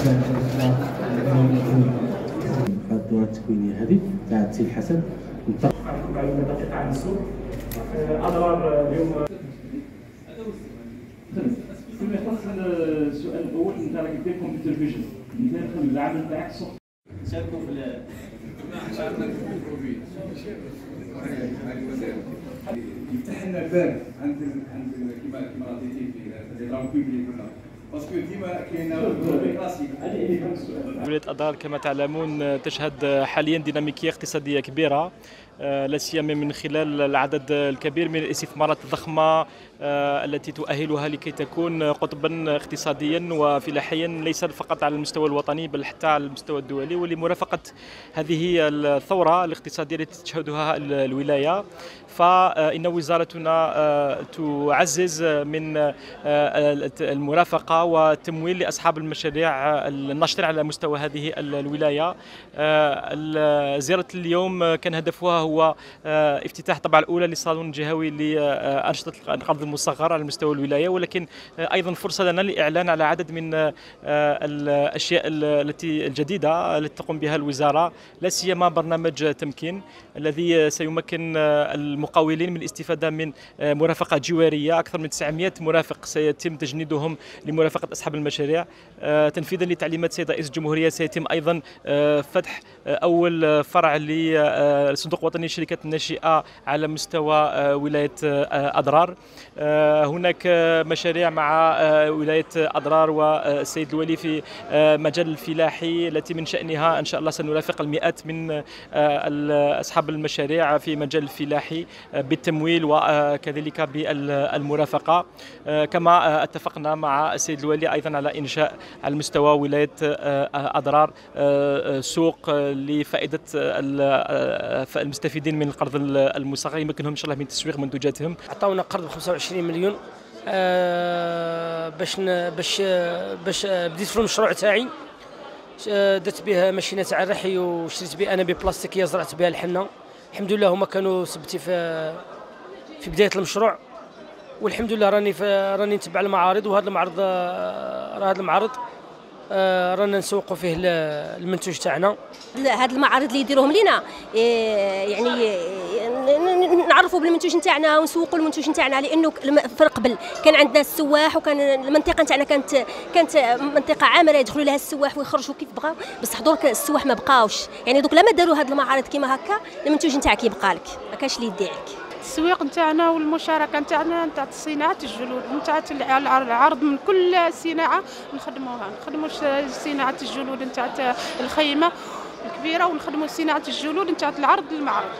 هذه الدوره التكوينيه هذه تاع السي الحسن نطلق دقيقه عن السوق اضرار اليوم فيما يخص السؤال الأول انت راك دير كمبيوتر فيجن انت العمل تاعك السوق نشاركوا في يفتح لنا الباب عند كما كما رضيتي في لي بيبليك كلاسيك ولاية أدار كما تعلمون تشهد حاليا ديناميكية اقتصادية كبيرة. لا سيما من خلال العدد الكبير من الاستثمارات الضخمة آه، التي تؤهلها لكي تكون قطبا اقتصاديا وفلاحيا ليس فقط على المستوى الوطني بل حتى على المستوى الدولي. ولمرافقة هذه الثورة الاقتصادية التي تشهدها الولاية فإن وزارتنا آه، تعزز من المرافقة والتمويل لأصحاب المشاريع الناشطين على مستوى هذه الولاية. زيارة اليوم كان هدفها هو افتتاح الطبعة الأولى للصالون الجهوي لأنشطة القرض المصغر على مستوى الولاية ولكن أيضا فرصة لنا للإعلان على عدد من الأشياء التي الجديدة التي تقوم بها الوزارة لا سيما برنامج تمكين الذي سيمكن المقاولين من الاستفادة من مرافقة جوارية. أكثر من 900 مرافق سيتم تجنيدهم لمرافقة أصحاب المشاريع. تنفيذا لتعليمات سيد رئيس الجمهورية سيتم أيضا فتح أول فرع لصندوق وطني للشركات الناشئة على مستوى ولاية أضرار. هناك مشاريع مع ولاية أضرار والسيد الولي في مجال الفلاحي التي من شأنها إن شاء الله سنرافق المئات من أصحاب المشاريع في مجال الفلاحي بالتمويل وكذلك بالمرافقة كما اتفقنا مع السيد الولي أيضا على إنشاء على مستوى ولاية أضرار سوق لفائدة المستفيدين من القرض المصغر يمكنهم إن شاء الله من تسويق منتوجاتهم عطاونا قرض ب 25 مليون آه باش باش باش بديت في المشروع تاعي درت به ماشينة تاع الرحي وشريت بها أنا بلاستيكية زرعت بها الحنة. الحمد لله هما كانوا سبتي في في بداية المشروع والحمد لله راني راني نتبع المعارض وهذا المعرض راه هذا المعرض آه، رانا نسوقوا فيه المنتوج تاعنا. هاد المعارض اللي يديروهم لينا إيه، يعني نعرفوا بالمنتوج نتاعنا ونسوقوا المنتوج نتاعنا لأنه في قبل كان عندنا السواح وكان المنطقة نتاعنا كانت كانت منطقة عامره يدخلوا لها السواح ويخرجوا كيف بغاو بصح درك السواح ما بقاوش. يعني دوك لما داروا هاد المعارض كيما هكا المنتوج نتاعك يبقى لك ما كانش اللي يديعك التسويق نتاعنا والمشاركة نتاعنا نتاع صناعه الجلود نتاع العرض من كل صناعة نخدموها. نخدموا صناعة الجلود نتاع الخيمة الكبيرة ونخدموا صناعة الجلود نتاع العرض للمعرض